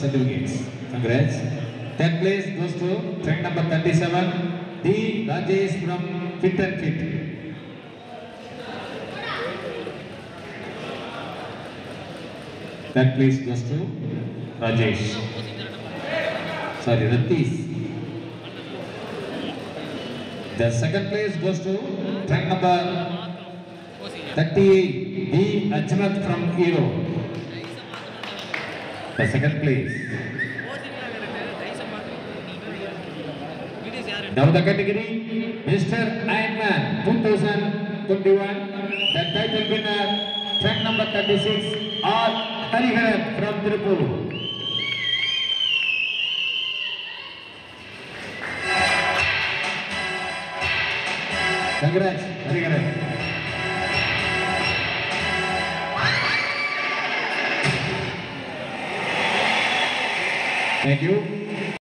certificates. Congrats. Third place goes to track number 37, D. Rajesh from Fit and Fit. That place goes to Rajesh. Sorry, Ratish. The second place goes to track number 38, D. Ajmat from Hero. The second place. Now the category Mr. Ironman 2021. The title winner track number 36 R. Hariharan from Tirupur. Congrats, Hariharan. Thank you.